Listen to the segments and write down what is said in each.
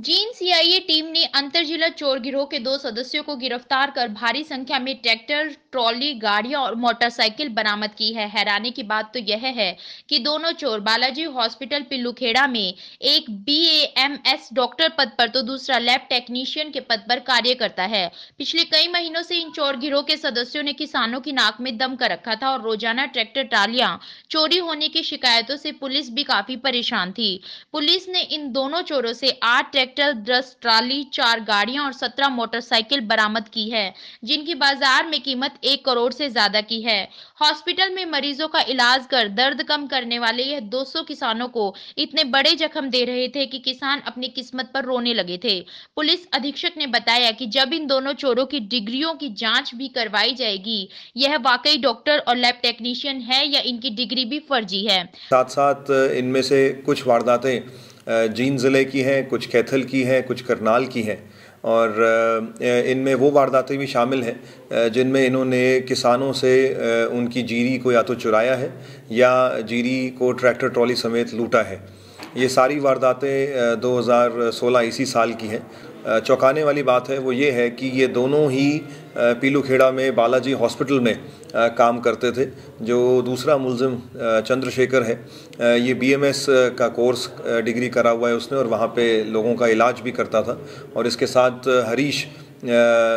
Gene CIA team ने अंतर जिला चोर गिरोह के दो सदस्यों को गिरफ़्तार कर भारी संख्या में ट्रैक्टर, ट्रॉली, गाड़ियाँ और मोटरसाइकिल बरामद की है। हैरानी की बात तो यह है कि दोनों चोर बालाजी हॉस्पिटल पिल्लूखेड़ा में एक बीएएमएस डॉक्टर पद पर तो दूसरा लैब टेक्नीशियन के पद पर कार्य करता है। पिछले कई महीनों से इन चोर गिरोह के सदस्यों ने किसानों की नाक में दम कर रखा था और रोज़ाना ट्रैक्टर ट्रालियाँ चोरी होने की शिकायतों से पुलिस भी काफ़ी परेशान थी। पुलिस ने इन दोनों चोरों से आठ ट्रैक्टर दस ट्राली, चार गाड़ियाँ और सत्रह मोटरसाइकिल बरामद की है, जिनकी बाज़ार में कीमत एक करोड़ से ज़्यादा की है। हॉस्पिटल में मरीजों का इलाज कर दर्द कम करने वाले यह 200 किसानों को इतने बड़े जख्म दे रहे थे कि किसान अपनी किस्मत पर रोने लगे थे। पुलिस अधीक्षक ने बताया कि जब इन दोनों चोरों की डिग्रियों की जाँच भी करवाई जाएगी, यह वाकई डॉक्टर और लैब टेक्नीशियन है या इनकी डिग्री भी फर्जी है। साथ साथ इनमें से कुछ वारदातें जींद ज़िले की हैं, कुछ कैथल की हैं, कुछ करनाल की हैं। और इनमें वो वारदातें भी शामिल हैं जिनमें इन्होंने किसानों से उनकी जीरी को या तो चुराया है, या जीरी को ट्रैक्टर ट्रॉली समेत लूटा है। ये सारी वारदातें 2016 इसी साल की हैं। चौंकाने वाली बात है वो ये है कि ये दोनों ही पीलू खेड़ा में बालाजी हॉस्पिटल में काम करते थे, जो दूसरा मुलजिम चंद्रशेखर है। ये बीएमएस का कोर्स डिग्री करा हुआ है उसने और वहाँ पे लोगों का इलाज भी करता था। और इसके साथ हरीश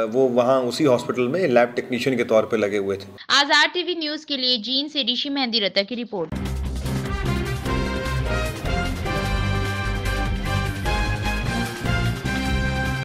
वो वहाँ उसी हॉस्पिटल में लैब टेक्नीशियन के तौर पे लगे हुए थे। आज़ाद टीवी न्यूज़ के लिए जीन से ऋषि मेहंदी रता की रिपोर्ट।